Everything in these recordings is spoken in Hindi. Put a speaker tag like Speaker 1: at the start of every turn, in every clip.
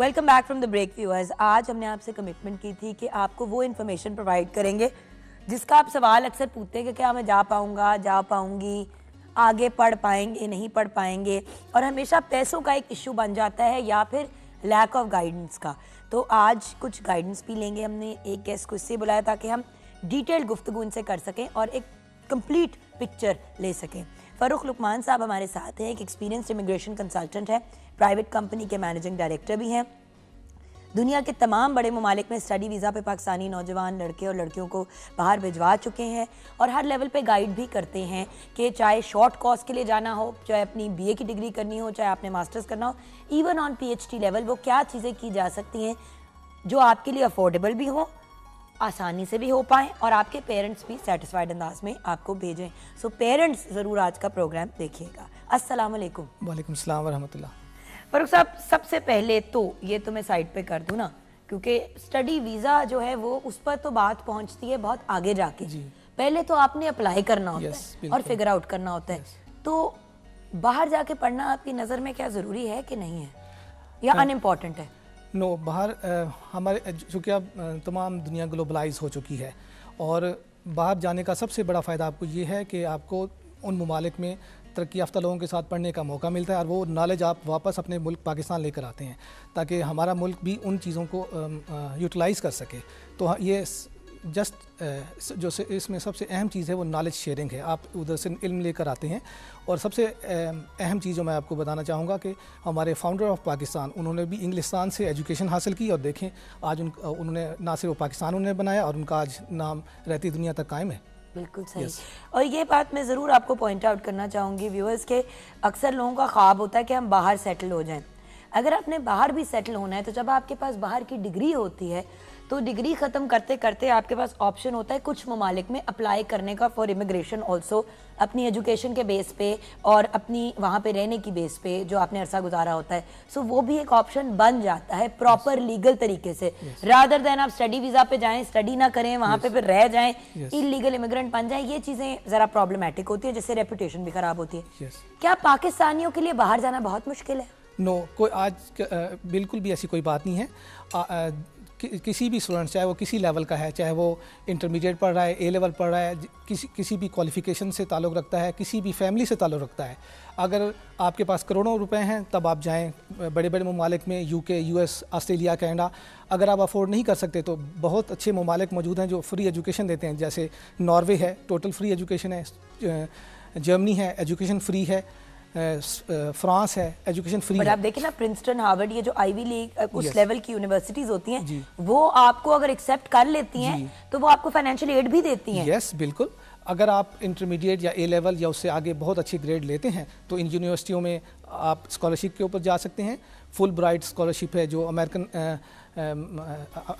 Speaker 1: Welcome back from the break viewers आज हमने आपसे कमिटमेंट की थी कि आपको वो इन्फॉर्मेशन प्रोवाइड करेंगे, जिसका आप सवाल अक्सर पूछते हैं कि क्या मैं जा पाऊँगा, जा पाऊँगी, आगे पढ़ पाएँगे, नहीं पढ़ पाएँगे, और हमेशा पैसों का एक इशू बन जाता है या फिर लैक ऑफ़ गाइडेंस का। तो आज कुछ गाइडेंस भी लेंगे। हमने एक गेस्ट को इससे बुलाया ताकि हम डिटेल्ड गुफ्तु इनसे कर सकें और एक कंप्लीट पिक्चर ले सकें। फ़रुख लुकमान साहब हमारे साथ हैं, एक एक्सपीरियंस इमिग्रेशन कंसल्टेंट है प्राइवेट कंपनी के मैनेजिंग डायरेक्टर भी हैं। दुनिया के तमाम बड़े ममालिक में स्टडी वीज़ा पे पाकिस्तानी नौजवान लड़के और लड़कियों को बाहर भिजवा चुके हैं और हर लेवल पे गाइड भी करते हैं कि चाहे शॉर्ट कोर्स के लिए जाना हो, चाहे अपनी बीए की डिग्री करनी हो, चाहे आपने मास्टर्स करना हो इवन ऑन पीएचडी लेवल वो क्या चीज़ें की जा सकती हैं जो आपके लिए अफोर्डेबल भी हो आसानी से भी हो पाए और आपके पेरेंट्स भी सेटिस्फाइड अंदाज में आपको भेजें। सो पेरेंट्स ज़रूर आज का प्रोग्राम देखिएगा। अस्सलाम वालेकुम
Speaker 2: वालेकुम सलाम वरहमतुल्लाह।
Speaker 1: फरूख साहब सबसे पहले तो ये तो मैं साइड पे कर दूँ ना क्योंकि स्टडी वीज़ा जो है वो उस पर तो बात पहुँचती है बहुत आगे जाके।
Speaker 2: जी।
Speaker 1: पहले तो आपने अप्लाई करना होता
Speaker 2: Yes,
Speaker 1: है और फिगर आउट करना होता है। तो बाहर जाके पढ़ना आपकी नज़र में क्या ज़रूरी है कि नहीं है? या अनइम्पॉर्टेंट है?
Speaker 2: नो बाहर हमारे चूँकि अब तमाम दुनिया ग्लोबलाइज हो चुकी है और बाहर जाने का सबसे बड़ा फ़ायदा आपको ये है कि आपको उन ममालिक में तरक्की याफ्ता लोगों के साथ पढ़ने का मौका मिलता है और वो नॉलेज आप वापस अपने मुल्क पाकिस्तान लेकर आते हैं ताकि हमारा मुल्क भी उन चीज़ों को यूटिलाइज़ कर सके। तो हाँ, ये जस्ट जो से इसमें सबसे अहम चीज़ है वो नॉलेज शेयरिंग है। आप उधर से इल्म लेकर आते हैं और सबसे अहम चीज़ जो मैं आपको बताना चाहूँगा कि हमारे फाउंडर ऑफ़ पाकिस्तान उन्होंने भी इंग्लिस्तान से एजुकेशन हासिल की और देखें आज उन उन्होंने ना सिर्फ़ पाकिस्तान उन्होंने बनाया और उनका आज नाम रहती दुनिया तक कायम है।
Speaker 1: बिल्कुल सही। Yes. और ये बात मैं ज़रूर आपको पॉइंट आउट करना चाहूँगी व्यूअर्स के अक्सर लोगों का ख्वाब होता है कि हम बाहर सेटल हो जाएँ। अगर आपने बाहर भी सेटल होना है तो जब आपके पास बाहर की डिग्री होती है तो डिग्री ख़त्म करते करते आपके पास ऑप्शन होता है कुछ ममालिक में अप्लाई करने का फॉर इमिग्रेशन ऑल्सो अपनी एजुकेशन के बेस पे और अपनी वहाँ पे रहने की बेस पे जो आपने अरसा गुजारा होता है। सो वो भी एक ऑप्शन बन जाता है प्रॉपर लीगल तरीके से। रादर देन आप स्टडी वीज़ा पे जाएँ स्टडी ना करें वहाँ पे फिर रह जाएँ. इलीगल इमिग्रेंट बन जाएँ ये चीज़ें ज़रा प्रॉब्लमेटिक होती है जिससे रेपुटेशन भी ख़राब होती है।
Speaker 2: Yes.
Speaker 1: क्या पाकिस्तानियों के लिए बाहर जाना बहुत मुश्किल है?
Speaker 2: नो कोई आज क- बिल्कुल भी ऐसी कोई बात नहीं है। आ, आ, कि, किसी भी स्टूडेंट चाहे वो किसी लेवल का है चाहे वो इंटरमीडिएट पढ़ रहा है ए लेवल पढ़ रहा है किसी किसी भी क्वालिफिकेशन से ताल्लुक़ रखता है किसी भी फैमिली से ताल्लुक़ रखता है। अगर आपके पास करोड़ों रुपए हैं तब आप जाएँ बड़े बड़े ममालिक में यूके यूएस ऑस्ट्रेलिया कनाडा अगर आप अफोर्ड नहीं कर सकते तो बहुत अच्छे ममालिक मौजूद हैं जो फ्री एजुकेशन देते हैं। जैसे नॉर्वे है टोटल फ्री एजुकेशन है जर्मनी है एजुकेशन फ्री है। फ्रांस है एजुकेशन फ्री
Speaker 1: बट आप देखें ना प्रिंसटन हार्वर्ड ये जो आईवी लीग उस लेवल की यूनिवर्सिटीज होती हैं वो आपको अगर एक्सेप्ट कर लेती हैं तो वो आपको फाइनेंशियल एड भी देती हैं।
Speaker 2: यस बिल्कुल। अगर आप इंटरमीडिएट या ए लेवल या उससे आगे बहुत अच्छी ग्रेड लेते हैं तो इन यूनिवर्सिटियों में आप स्कॉलरशिप के ऊपर जा सकते हैं। फुल ब्राइट स्कॉलरशिप है जो अमेरिकन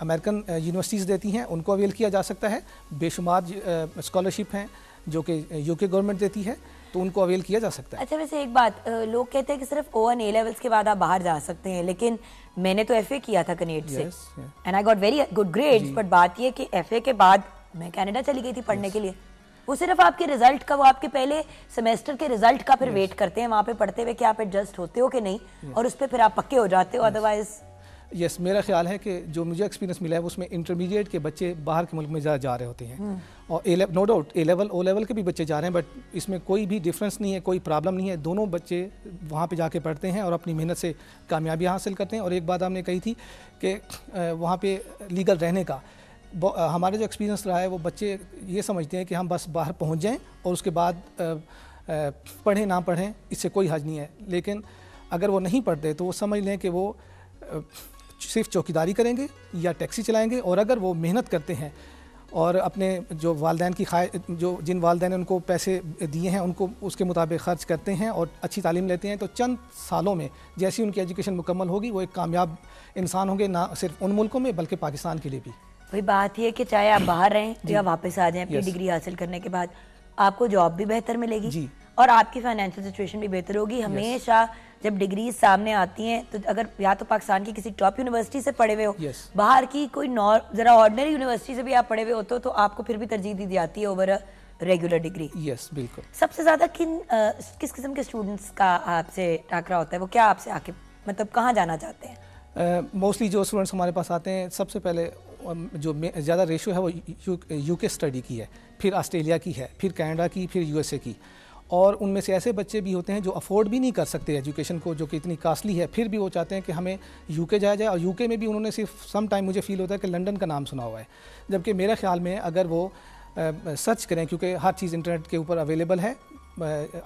Speaker 2: अमेरिकन यूनिवर्सिटीज़ देती हैं उनको अवेल किया जा सकता है। बेशुमार स्कॉलरशिप हैं जो कि यूके गवर्नमेंट देती है। तो उनको अवेल किया जा सकता है।
Speaker 1: अच्छा वैसे एक बात लोग कहते हैं कि सिर्फ़ ओ एन ए लेवल्स के बाद आप बाहर जा सकते हैं लेकिन मैंने तो एफ़ किया था कनेड से। And I got very good grades but बात ये कि एफ़ के बाद मैं कनाडा चली गई थी पढ़ने के लिए। वो सिर्फ़ आपके रिज़ल्ट का वो आपके पहले सेमेस्टर के रिज़ल्ट का फिर yes. वेट करते हैं वहाँ पे पढ़ते हुए कि आप एडजस्ट होते हो कि नहीं yes. और उस पर फिर आप पक्के हो जाते हो अदरवाइज़
Speaker 2: यस मेरा ख्याल है कि जो मुझे एक्सपीरियंस मिला है उसमें इंटरमीडिएट के बच्चे बाहर के मुल्क में ज़्यादा जा रहे होते हैं। और a no doubt A level O level के भी बच्चे जा रहे हैं बट इसमें कोई भी डिफरेंस नहीं है कोई प्रॉब्लम नहीं है। दोनों बच्चे वहाँ पे जाके पढ़ते हैं और अपनी मेहनत से कामयाबी हासिल करते हैं। और एक बात हमने कही थी कि वहाँ पर लीगल रहने का। हमारा जो एक्सपीरियंस रहा है वो बच्चे ये समझते हैं कि हम बस बाहर पहुँच जाएँ और उसके बाद पढ़ें ना पढ़ें इससे कोई हज नहीं है। लेकिन अगर वो नहीं पढ़ते तो वो समझ लें कि वो सिर्फ़ चौकीदारी करेंगे या टैक्सी चलाएँगे और अगर वो मेहनत करते हैं और अपने जो वालदेन की खाए जो जिन वालदेन ने उनको पैसे दिए हैं उनको उसके मुताबिक खर्च करते हैं और अच्छी तालीम लेते हैं तो चंद सालों में जैसी उनकी एजुकेशन मुकम्मल होगी वो एक कामयाब इंसान होंगे ना सिर्फ़ उन मुल्कों में बल्कि पाकिस्तान के लिए भी।
Speaker 1: वही बात यह है कि चाहे आप बाहर रहें या वापस आ जाएँ अपनी डिग्री हासिल करने के बाद आपको जॉब भी बेहतर मिलेगी
Speaker 2: जी।
Speaker 1: और आपकी फाइनेंशियल सिचुएशन भी बेहतर होगी। हमेशा जब डिग्री सामने आती हैं तो अगर या तो पाकिस्तान की किसी टॉप यूनिवर्सिटी से पढ़े हुए हो
Speaker 2: Yes.
Speaker 1: बाहर की कोई जरा ऑर्डिनरी यूनिवर्सिटी से भी आप पढ़े हुए होते हो तो आपको फिर भी तरजीह दी जाती है ओवर रेगुलर डिग्री
Speaker 2: यस बिल्कुल।
Speaker 1: सबसे ज़्यादा किन अ, किस किस्म के स्टूडेंट्स का आपसे टाकरा होता है? वो क्या आपसे आके मतलब कहाँ जाना चाहते हैं?
Speaker 2: मोस्टली uh, जो स्टूडेंट्स हमारे पास आते हैं सबसे पहले जो ज़्यादा रेशो है वो यूके स्टडी की है फिर ऑस्ट्रेलिया की है फिर कनाडा की फिर यूएसए की। और उनमें से ऐसे बच्चे भी होते हैं जो अफोर्ड भी नहीं कर सकते एजुकेशन को जो कि इतनी कास्टली है। फिर भी वो चाहते हैं कि हमें यूके जाया जाए और यूके में भी उन्होंने सिर्फ़ सम टाइम मुझे फील होता है कि लंदन का नाम सुना हुआ है। जबकि मेरे ख्याल में अगर वो सर्च करें क्योंकि हर चीज़ इंटरनेट के ऊपर अवेलेबल है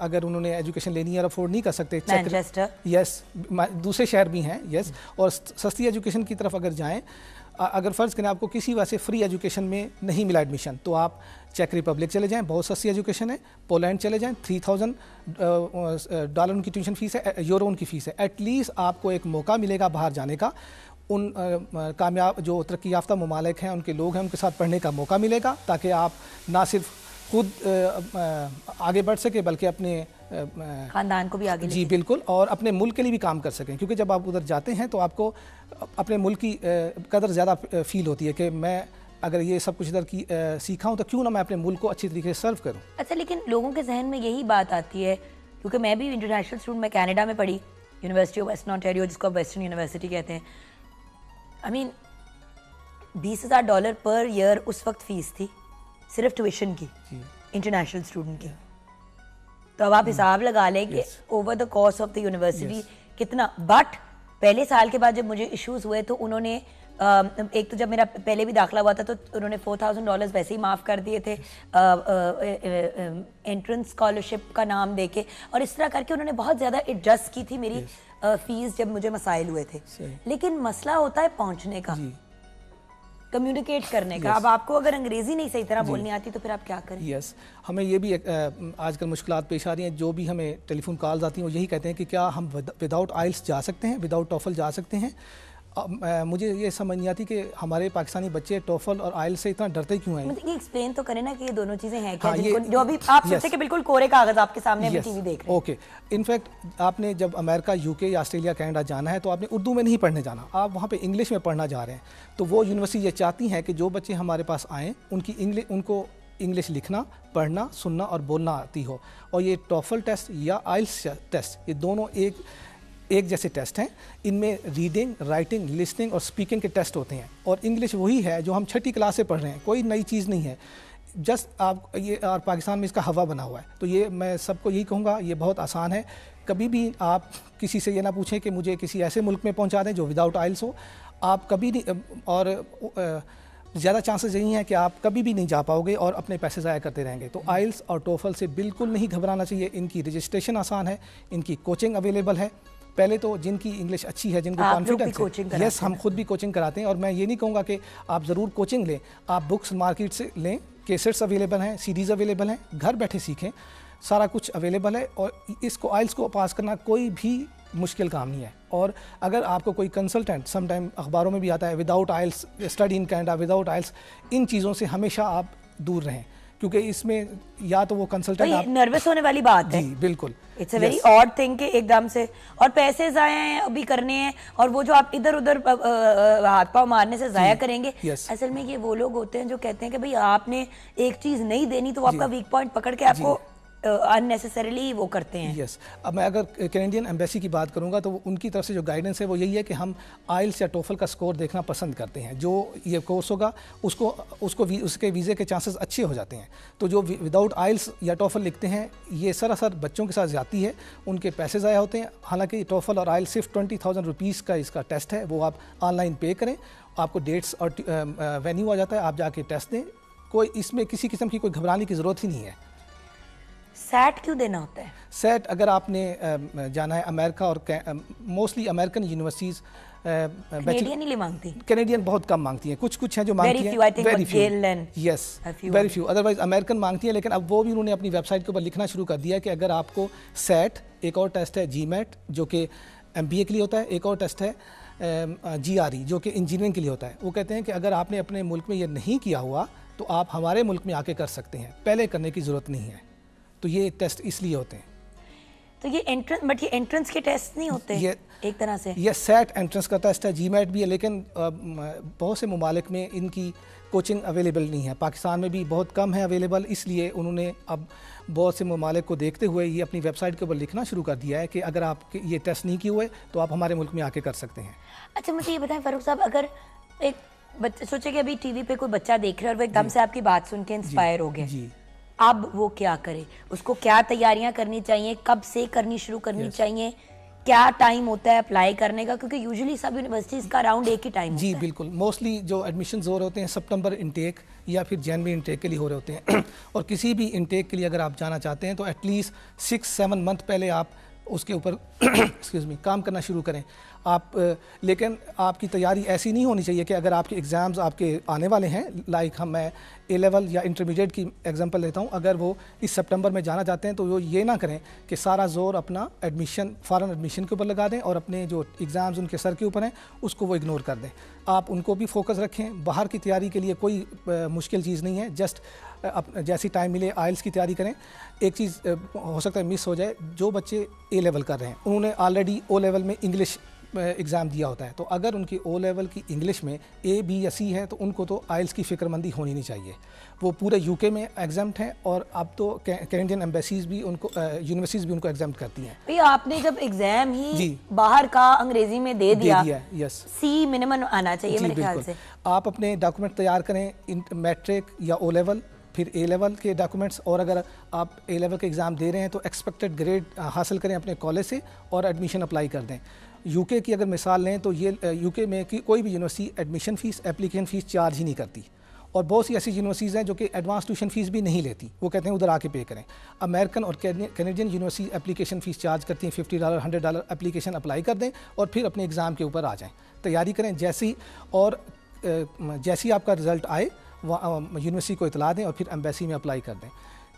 Speaker 2: अगर उन्होंने एजुकेशन लेनी है और अफोर्ड नहीं कर सकते यस दूसरे शहर भी हैं यस और सस्ती एजुकेशन की तरफ़ अगर जाएँ अगर फ़र्ज़ करें आपको किसी वजह से फ्री एजुकेशन में नहीं मिला एडमिशन तो आप चेक रिपब्लिक चले जाएँ बहुत सस्ती एजुकेशन है पोलैंड चले जाएँ थ्री थाउज़ेंड डॉलर उनकी ट्यूशन फ़ीस है यूरो उनकी फ़ीस है। एटलीस्ट आपको एक मौका मिलेगा बाहर जाने का। उन कामयाब जो तरक्की याफ्ता ममालिक हैं उनके लोग हैं उनके साथ पढ़ने का मौका मिलेगा ताकि आप ना सिर्फ़ खुद आगे बढ़ सके बल्कि अपने
Speaker 1: खानदान को भी आगे
Speaker 2: जी बिल्कुल और अपने मुल्क के लिए भी काम कर सकें क्योंकि जब आप उधर जाते हैं तो आपको अपने मुल्क की कदर ज़्यादा फील होती है कि मैं अगर ये सब कुछ इधर की सीखा हूँ तो क्यों ना मैं अपने मुल्क को अच्छी तरीके से सर्व करूँ?
Speaker 1: अच्छा लेकिन लोगों के जहन में यही बात आती है क्योंकि मैं भी इंटरनेशनल स्टूडेंट मैं कैनेडा में पढ़ी यूनिवर्सिटी ऑफ़ वेस्टर्न ऑन्टेरियो जिसको आप वेस्टर्न यूनिवर्सिटी कहते हैं। आई मीन बीस हज़ार डॉलर पर ईयर उस वक्त फ़ीस थी सिर्फ़ ट्यूशन की इंटरनेशनल स्टूडेंट की। तो अब आप hmm. हिसाब लगा लें कि over the course of the university कितना बट पहले साल के बाद जब मुझे इश्यूज़ हुए तो उन्होंने एक तो जब मेरा पहले भी दाखला हुआ था तो उन्होंने फोर थाउज़ेंड डॉलर्स वैसे ही माफ़ कर दिए थे एंट्रेंस स्कॉलरशिप का नाम दे के और इस तरह करके उन्होंने बहुत ज़्यादा एडजस्ट की थी मेरी फ़ीस जब मुझे मसाइल हुए थे। लेकिन मसला होता है पहुँचने का कम्युनिकेट करने yes. का अब आपको अगर अंग्रेज़ी नहीं सही तरह बोलनी आती तो फिर आप क्या करें?
Speaker 2: Yes yes. हमें ये भी आजकल मुश्किल पेश आ रही हैं। जो भी हमें टेलीफोन कॉल्स आती हैं वो यही कहते हैं कि क्या हम विदाउट आइल्स जा सकते हैं? विदाउट टॉफल जा सकते हैं? मुझे ये समझ नहीं आती कि हमारे पाकिस्तानी बच्चे टोफल और आयल से इतना डरते क्यों हैं?
Speaker 1: मुझे ये एक्सप्लेन तो करें ना कि ये दोनों चीज़ें हैं क्या हाँ, जो अभी आप सोचते कि बिल्कुल कोरे कागज़ आपके सामने अभी टीवी देख रहे हैं।
Speaker 2: ओके इनफैक्ट आपने जब अमेरिका यूके या ऑस्ट्रेलिया कनाडा जाना है तो आपने उर्दू में नहीं पढ़ने जाना। आप वहाँ पे इंग्लिश में पढ़ना जा रहे हैं। तो वो यूनिवर्सिटी ये चाहती हैं कि जो बच्चे हमारे पास आएँ उनकी इंग्लिश उनको इंग्लिश लिखना पढ़ना सुनना और बोलना आती हो। और ये टोफल टेस्ट या आइल्स टेस्ट ये दोनों एक एक जैसे टेस्ट हैं। इनमें रीडिंग राइटिंग लिसनिंग और स्पीकिंग के टेस्ट होते हैं। और इंग्लिश वही है जो हम छठी क्लास से पढ़ रहे हैं। कोई नई चीज़ नहीं है। जस्ट आप, ये और पाकिस्तान में इसका हवा बना हुआ है। तो ये मैं सबको यही कहूँगा, ये बहुत आसान है। कभी भी आप किसी से ये ना पूछें कि मुझे किसी ऐसे मुल्क में पहुँचा दें जो विदाउट आइल्स हो। आप कभी नहीं, और, ज़्यादा चांसेस यही हैं कि आप कभी भी नहीं जा पाओगे और अपने पैसे ज़ाया करते रहेंगे। तो आइल्स और टोफल से बिल्कुल नहीं घबराना चाहिए। इनकी रजिस्ट्रेशन आसान है। इनकी कोचिंग अवेलेबल है। पहले तो जिनकी इंग्लिश अच्छी है जिनको कॉन्फिडेंस है यस हम खुद भी कोचिंग कराते हैं और मैं ये नहीं कहूँगा कि आप ज़रूर कोचिंग लें आप बुक्स मार्केट से लें केसेट्स अवेलेबल हैं सीरीज़ अवेलेबल हैं घर बैठे सीखें सारा कुछ अवेलेबल है और इसको आइल्स को पास करना कोई भी मुश्किल काम नहीं है। और अगर आपको कोई कंसल्टेंट समटाइम अखबारों में भी आता है without IELTS study in Canada without IELTS इन चीज़ों से हमेशा आप दूर रहें। क्योंकि इसमें या तो वो कंसल्टेंट
Speaker 1: आप नर्वस होने वाली बात है।
Speaker 2: जी बिल्कुल।
Speaker 1: It's a very odd thing कि एकदम से और पैसे जाए हैं अभी करने हैं और वो जो आप इधर उधर हाथ पाव मारने से जाया करेंगे असल में ये वो लोग होते हैं जो कहते हैं कि भाई आपने एक चीज़ नहीं देनी तो आपका वीक पॉइंट पकड़ के आपको अननेसेसरली वो करते हैं।
Speaker 2: Yes yes. अब मैं अगर कैनेडियन एम्बेसी की बात करूँगा तो उनकी तरफ़ से जो गाइडेंस है वो यही है कि हम आइल्स या टोफल का स्कोर देखना पसंद करते हैं। जो ये कोर्स होगा उसको उसको वी, उसके वीज़े के चांसेस अच्छे हो जाते हैं। तो जो विदाउट आइल्स या टोफल लिखते हैं ये सरासर बच्चों के साथ जाती है उनके पैसे ज़ाया होते हैं। हालाँकि टोफल और आइल्स सिर्फ़ ट्वेंटी थाउज़ेंड रुपीज़ का इसका टेस्ट है वो आप ऑनलाइन पे करें आपको डेट्स और वेन्यू आ जाता है आप जाके टेस्ट दें। कोई इसमें किसी किस्म की कोई घबराने की ज़रूरत ही नहीं है।
Speaker 1: सेट क्यों देना होता है?
Speaker 2: सेट अगर आपने जाना है अमेरिका और मोस्टली अमेरिकन यूनिवर्सिटीज़
Speaker 1: कैनेडियन मांगती।
Speaker 2: कैनेडियन बहुत कम मांगती हैं। कुछ कुछ हैं जो मांगती हैं।
Speaker 1: Very few
Speaker 2: yes very few otherwise American मांगती हैं लेकिन अब वो भी उन्होंने अपनी वेबसाइट के ऊपर लिखना शुरू कर दिया कि अगर आपको सेट एक और टेस्ट है जी जो कि एमबीए के लिए होता है एक और टेस्ट है जी आर ई जो कि इंजीनियरिंग के लिए होता है। वो कहते हैं कि अगर आपने अपने मुल्क में ये नहीं किया हुआ तो आप हमारे मुल्क में आके कर सकते हैं। पहले करने की ज़रूरत नहीं है। तो ये टेस्ट इसलिए होते हैं।
Speaker 1: तो ये एंट्रेंस बट ये एंट्रेंस के टेस्ट नहीं होते ये एक तरह से?
Speaker 2: ये सेट एंट्रेंस का टेस्ट है जी भी है लेकिन बहुत से ममालिक में इनकी कोचिंग अवेलेबल नहीं है। पाकिस्तान में भी बहुत कम है अवेलेबल इसलिए उन्होंने अब बहुत से ममालिक को देखते हुए ये अपनी वेबसाइट के ऊपर लिखना शुरू कर दिया है कि अगर आप ये टेस्ट नहीं किए हुए तो आप हमारे मुल्क में आके कर सकते हैं।
Speaker 1: अच्छा मुझे ये बताएँ फारूक साहब अगर एक बच्चे सोचे कि अभी टीवी पे कोई बच्चा देख रहा है और वो एकदम से आपकी बात सुन के इंस्पायर हो गया।
Speaker 2: जी।
Speaker 1: अब वो क्या करे? उसको क्या तैयारियाँ करनी चाहिए? कब से करनी शुरू करनी yes. चाहिए? क्या टाइम होता है अप्लाई करने का? क्योंकि यूजुअली सब यूनिवर्सिटीज का अराउंड एक ही टाइम
Speaker 2: जी बिल्कुल। मोस्टली जो एडमिशन हो रहे होते हैं सितंबर इनटेक या फिर जनवरी इनटेक के लिए हो रहे होते हैं। और किसी भी इनटेक के लिए अगर आप जाना चाहते हैं तो एटलीस्ट सिक्स सेवन मंथ पहले आप उसके ऊपर एक्सक्यूज़ मी काम करना शुरू करें। आप लेकिन आपकी तैयारी ऐसी नहीं होनी चाहिए कि अगर आपके एग्ज़ाम्स आपके आने वाले हैं लाइक हम, मैं ए लेवल या इंटरमीडिएट की एग्जांपल लेता हूँ, अगर वो इस सितंबर में जाना चाहते हैं तो वो ये ना करें कि सारा ज़ोर अपना एडमिशन फ़ॉरन एडमिशन के ऊपर लगा दें और अपने जो एग्ज़ाम्स उनके सर के ऊपर हैं, उसको वो इग्नोर कर दें। आप उनको भी फोकस रखें, बाहर की तैयारी के लिए कोई मुश्किल चीज़ नहीं है जस्ट अप, जैसी टाइम मिले आइल्स की तैयारी करें। एक चीज़ हो सकता है मिस हो जाए, जो बच्चे ए लेवल कर रहे हैं, उन्होंने ऑलरेडी ओ लेवल में इंग्लिश एग्ज़ाम दिया होता है। तो अगर उनकी ओ लेवल की इंग्लिश में ए बी या सी है तो उनको तो आइल्स की फ़िक्रमंदी होनी नहीं चाहिए। वो पूरे यूके में एग्ज़ाम हैं और अब तो कैनेडियन एम्बेसीज भी उनको यूनिवर्सिटीज़ भी उनको एग्ज़ाम करती हैं।
Speaker 1: भैया आपने जब एग्ज़ाम ही बाहर का अंग्रेज़ी में दे दिया, दे दिया यस सी मिनिमम आना चाहिए मेरे ख्याल से।
Speaker 2: आप अपने डॉक्यूमेंट तैयार करें मैट्रिक या ओ लेवल फिर ए लेवल के डॉक्यूमेंट्स और अगर आप ए लेवल के एग्ज़ाम दे रहे हैं तो एक्सपेक्टेड ग्रेड हासिल करें अपने कॉलेज से और एडमिशन अप्लाई कर दें। यूके की अगर मिसाल लें तो ये यूके में कि कोई भी university admission fees application fees charge ही नहीं करती। और बहुत सी ऐसी यूनिवर्सिटीज़ हैं जो कि एडवांस ट्यूशन फ़ीस भी नहीं लेती। वो कहते हैं, उधर आके पे करें। अमेरिकन और Canadian university application fees charge करती हैं fifty dollar hundred dollar application apply कर दें और फिर अपने एग्ज़ाम के ऊपर आ जाएँ। तैयारी करें, जैसी और जैसी आपका रिज़ल्ट आए यूनिवर्सिटी को इतला दें और फिर एम्बेसी में अप्लाई कर दें।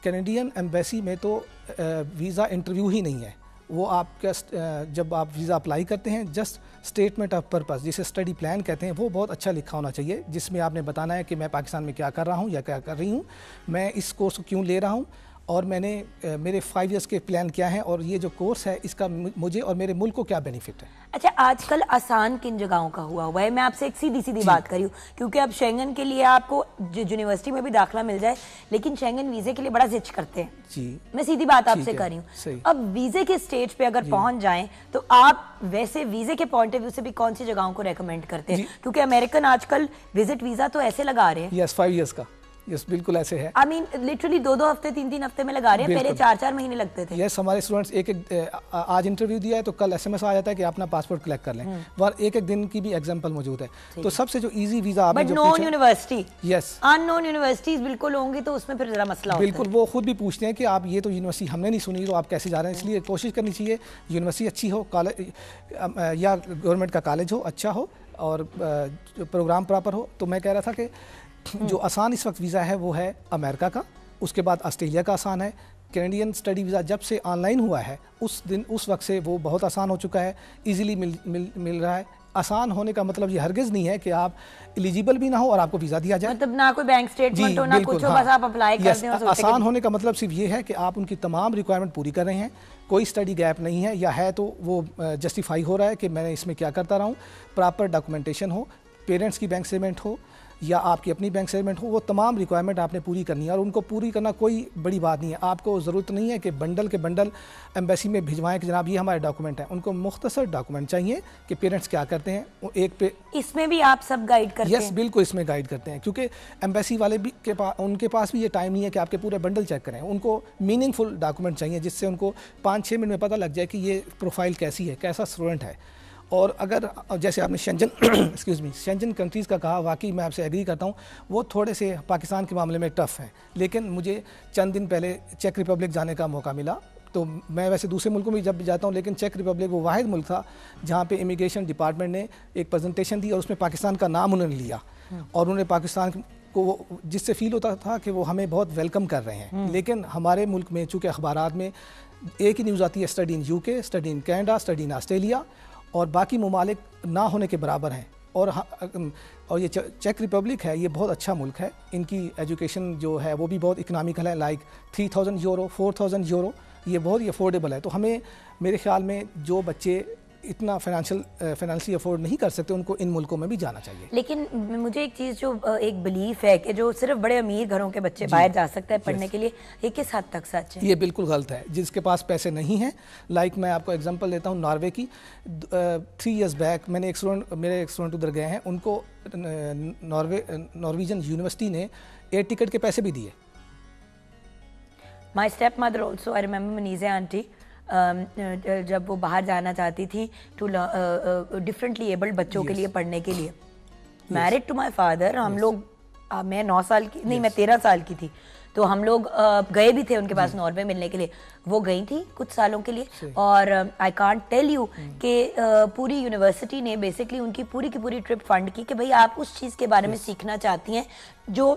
Speaker 2: कैनेडियन एम्बेसी में तो वीज़ा इंटरव्यू ही नहीं है। वो आपका जब आप वीज़ा अप्लाई करते हैं जस्ट स्टेटमेंट ऑफ़ पर्पज़ जिसे स्टडी प्लान कहते हैं, वो बहुत अच्छा लिखा होना चाहिए, जिसमें आपने बताना है कि मैं पाकिस्तान में क्या कर रहा हूँ या क्या कर रही हूँ। मैं इस कोर्स को क्यों ले रहा हूँ? और मैंने मेरे फाइव इयर्स के प्लान क्या हैं और ये जो कोर्स है इसका मुझे और मेरे मुल्क को क्या बेनिफिट है?
Speaker 1: अच्छा आजकल आसान किन जगहों का हुआ? हुआ है मैं आपसे एक सीधी सीधी बात करी हूँ क्योंकि अब शेंगन के लिए आपको यूनिवर्सिटी में भी दाखिला मिल जाए लेकिन शेंगन वीजे के लिए बड़ा जिच करते हैं। जी। मैं सीधी बात आपसे कर रही हूँ अब वीजे के स्टेज पे अगर पहुँच जाए तो आप वैसे वीजे के पॉइंट ऑफ़ व्यू से भी कौन सी जगहों को रेकमेंड करते हैं? क्योंकि अमेरिकन आजकल विज़िट वीज़ा तो ऐसे लगा रहे हैं।
Speaker 2: यस फाइव ईयर्स का। यस बिल्कुल ऐसे है।
Speaker 1: आई मीन लिटरली दो दो हफ़्ते तीन तीन हफ़्ते में लगा रहे हैं पहले चार चार महीने लगते थे।
Speaker 2: यस हमारे स्टूडेंट्स एक एक आज इंटरव्यू दिया है तो कल एसएमएस आ जाता है कि अपना पासपोर्ट कलेक्ट कर लें। हम्म। और एक एक दिन की भी एग्जांपल मौजूद है। तो सबसे जो इजी वीज़ा
Speaker 1: आपने जो non university yes unknown universities बिल्कुल होंगी तो उसमें फिर जरा मसला
Speaker 2: बिल्कुल वो खुद भी पूछते हैं कि आप ये तो यूनिवर्सिटी हमने नहीं सुनी तो आप कैसे जा रहे हैं? इसलिए कोशिश करनी चाहिए यूनिवर्सिटी अच्छी हो कॉलेज या गवर्नमेंट का कॉलेज हो अच्छा हो और प्रोग्राम प्रॉपर हो। तो मैं कह रहा था कि जो आसान इस वक्त वीज़ा है वो है अमेरिका का। उसके बाद ऑस्ट्रेलिया का आसान है। कैनेडियन स्टडी वीज़ा जब से ऑनलाइन हुआ है उस दिन उस वक्त से वो बहुत आसान हो चुका है। इजीली मिल मिल मिल रहा है। आसान होने का मतलब ये हरगिज नहीं है कि आप एलिजिबल भी ना हो और आपको वीज़ा दिया जाए।
Speaker 1: मतलब ना कोई बैंक स्टेटमेंट हो ना कुछ हो हाँ, बस आप अप्लाई कर दें
Speaker 2: आसान होने का मतलब सिर्फ़ ये है कि आप उनकी तमाम रिक्वायरमेंट पूरी कर रहे हैं। कोई स्टडी गैप नहीं है या है तो वो जस्टिफाई हो रहा है कि मैंने इसमें क्या करता रहा हूँ। प्रॉपर डॉक्यूमेंटेशन हो पेरेंट्स की बैंक स्टेटमेंट हो या आपकी अपनी बैंक स्टेटमेंट हो वो तमाम रिक्वायरमेंट आपने पूरी करनी है और उनको पूरी करना कोई बड़ी बात नहीं है। आपको ज़रूरत नहीं है कि बंडल के बंडल एम्बेसी में भिजवाएँ कि जनाब ये हमारे डॉक्यूमेंट हैं। उनको मुख्तसर डॉक्यूमेंट चाहिए कि पेरेंट्स क्या करते हैं। एक पे
Speaker 1: इसमें भी आप सब गाइड करते
Speaker 2: यस बिल्कुल इसमें गाइड करते हैं क्योंकि एम्बेसी वाले भी के पास उनके पास भी ये टाइम नहीं है कि आपके पूरे बंडल चेक करें। उनको मीनिंगफुल डॉक्यूमेंट चाहिए जिससे उनको पाँच छः मिनट में पता लग जाए कि ये प्रोफ़ाइल कैसी है कैसा स्टूडेंट है। और अगर जैसे आपने Schengen excuse me Schengen countries का कहा वाकई मैं आपसे एग्री करता हूँ वो थोड़े से पाकिस्तान के मामले में टफ़ हैं लेकिन मुझे चंद दिन पहले चेक रिपब्लिक जाने का मौका मिला तो मैं वैसे दूसरे मुल्कों में जब भी जाता हूँ लेकिन चेक रिपब्लिक वो वाहिद मुल्क था जहाँ पे इमिग्रेशन डिपार्टमेंट ने एक प्रेजेंटेशन दी और उसमें पाकिस्तान का नाम उन्होंने लिया हम्म। और उन्होंने पाकिस्तान को वो जिससे फील होता था कि वो हमें बहुत वेलकम कर रहे हैं हम्म। लेकिन हमारे मुल्क में चूँकि अखबार में एक ही न्यूज़ आती है study in UK study in Canada study in Australia और बाकी ममालिक ना होने के बराबर हैं। और और ये चेक रिपब्लिक है, ये बहुत अच्छा मुल्क है। इनकी एजुकेशन जो है, वो भी बहुत इकनॉमिकल है like three thousand euro four thousand euro ये बहुत ही अफोर्डेबल है। तो हमें, मेरे ख्याल में जो बच्चे इतना फाइनेंशियल फाइनेंशियली अफोर्ड नहीं कर सकते उनको इन मुल्कों में भी जाना चाहिए।
Speaker 1: लेकिन मुझे एक चीज़ जो एक बिलीफ है कि जो सिर्फ़ बड़े अमीर घरों के बच्चे बाहर जा सकते हैं पढ़ने के लिए ये किस हद तक सच है?
Speaker 2: ये बिल्कुल गलत है। जिसके पास पैसे नहीं हैं लाइक मैं आपको एग्ज़ाम्पल देता हूँ नॉर्वे की थ्री इयर्स बैक मैंने एक स्टूडेंट मेरे एक स्टूडेंट उधर गए हैं उनको नॉर्वे नॉर्वेजन यूनिवर्सिटी ने एयर टिकट के पैसे भी दिए।
Speaker 1: My stepmother also I remember मनीजे आंटी जब वो बाहर जाना चाहती थी टू डिफरेंटली एबल्ड बच्चों के लिए पढ़ने के लिए। मैरिड टू माई फादर हम लोग मैं नौ साल की नहीं मैं तेरह साल की थी। तो हम लोग गए भी थे उनके पास नॉर्वे मिलने के लिए। वो गई थी कुछ सालों के लिए और आई कांट टेल यू कि पूरी यूनिवर्सिटी ने बेसिकली उनकी पूरी की पूरी ट्रिप फंड की कि भाई आप उस चीज़ के बारे में सीखना चाहती हैं जो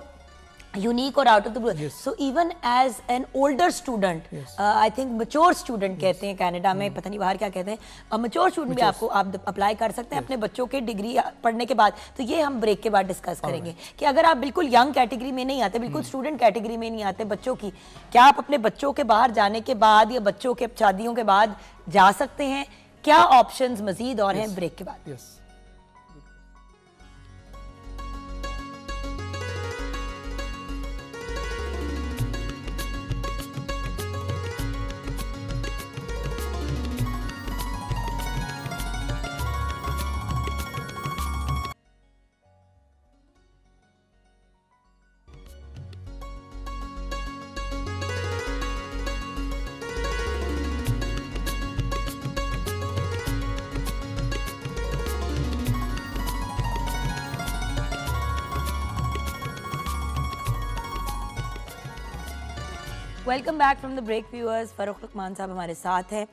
Speaker 1: यूनिक और out of the blue so even as an older student I think mature student कहते हैं कनाडा में पता नहीं बाहर क्या कहते हैं मच्योर स्टूडेंट भी आपको आप अप्लाई कर सकते हैं अपने बच्चों के डिग्री पढ़ने के बाद। तो ये हम ब्रेक के बाद डिस्कस करेंगे कि अगर आप बिल्कुल यंग कैटेगरी में नहीं आते बिल्कुल स्टूडेंट कैटेगरी में नहीं आते बच्चों की क्या आप अपने बच्चों के बाहर जाने के बाद या बच्चों के शादियों के बाद जा सकते हैं? क्या ऑप्शंस मजीद और हैं ब्रेक के बाद? Welcome back from the break viewers. Farrukh Luqman साहब हमारे साथ हैं।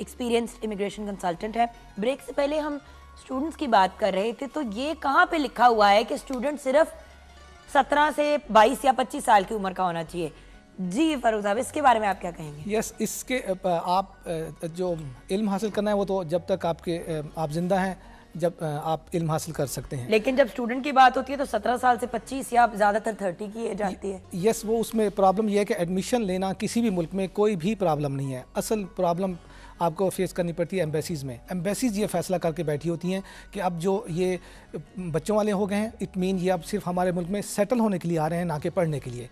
Speaker 1: एक्सपीरियंस्ड इमिग्रेशन कंसल्टेंट है। ब्रेक से पहले हम स्टूडेंट्स की बात कर रहे थे तो ये कहाँ पे लिखा हुआ है कि स्टूडेंट सिर्फ़ 17 से 22 या 25 साल की उम्र का होना चाहिए? जी फरूख साहब इसके बारे में आप क्या कहेंगे?
Speaker 2: यस yes, इसके आप जो इल्म हासिल करना है वो तो जब तक आपके आप ज़िंदा हैं जब आप इल्म हासिल कर सकते हैं।
Speaker 1: लेकिन जब स्टूडेंट की बात होती है तो 17 साल से 25 या ज़्यादातर 30 की एज आती है।
Speaker 2: यस वो उसमें प्रॉब्लम ये है कि एडमिशन लेना किसी भी मुल्क में कोई भी प्रॉब्लम नहीं है। असल प्रॉब्लम आपको फेस करनी पड़ती है एम्बेसीज में। एम्बेसीज ये फैसला करके बैठी होती हैं कि अब जो ये बच्चों वाले हो गए हैं इट मीन ये अब सिर्फ़ हमारे मुल्क में सेटल होने के लिए आ रहे हैं ना कि पढ़ने के लिए।